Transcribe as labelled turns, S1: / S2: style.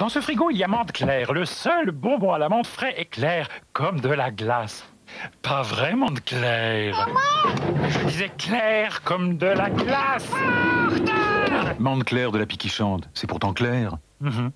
S1: Dans ce frigo, il y a menthe claire, le seul bonbon à la menthe frais et clair, comme de la glace. Pas vraiment de clair. Je disais clair comme de la glace.
S2: Mande claire de la pique qui chante, c'est pourtant clair.
S1: Mhm.